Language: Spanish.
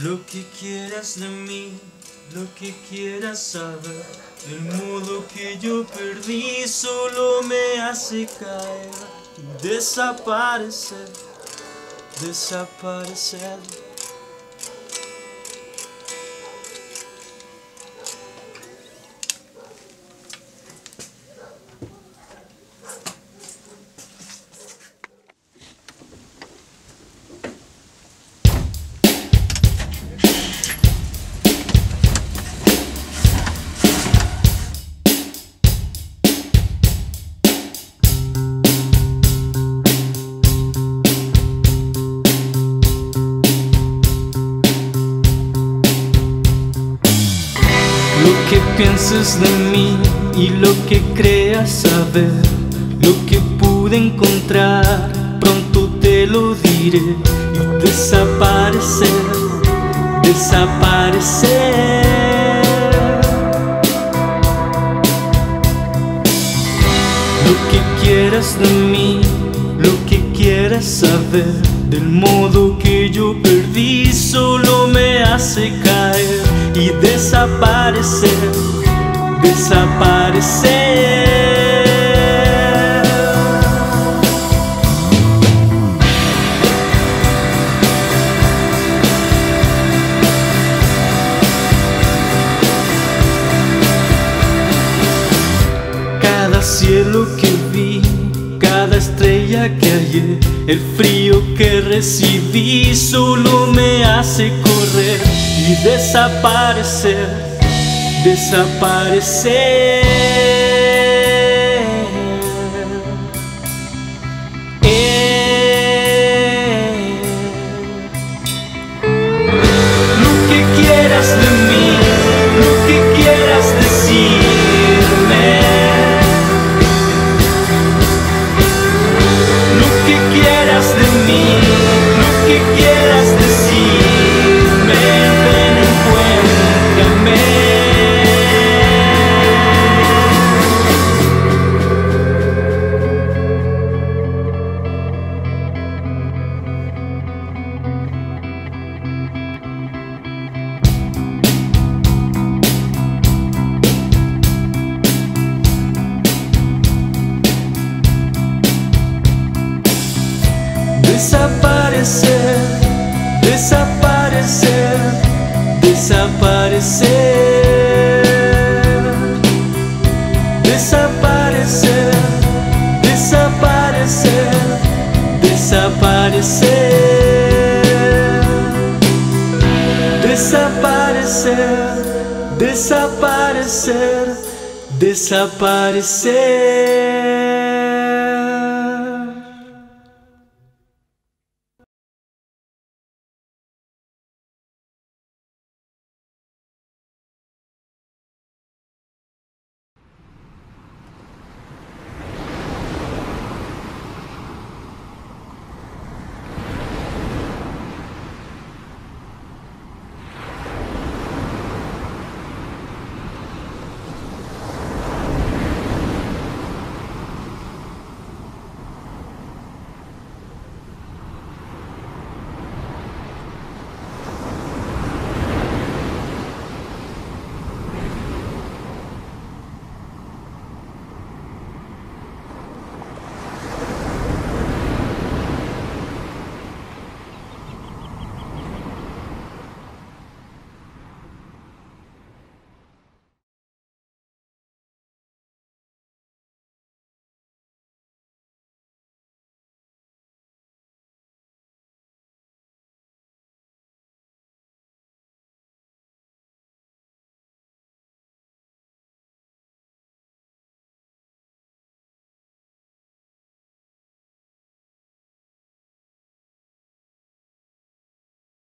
Lo que quieras de mí, lo que quieras saber, el modo que yo perdí solo me hace caer, desaparecer, desaparecer. Que pienses de mí y lo que creas saber, lo que pude encontrar, pronto te lo diré y desaparecer, desaparecer. Lo que quieras de mí, lo que quieras saber, del modo que yo perdí, solo me hace caer y desaparecer, desaparecer. Estrella que hallé, el frío que recibí solo me hace correr y desaparecer, desaparecer. Desaparecer, desaparecer, desaparecer. Desaparecer, desaparecer, desaparecer. Desaparecer, desaparecer, desaparecer.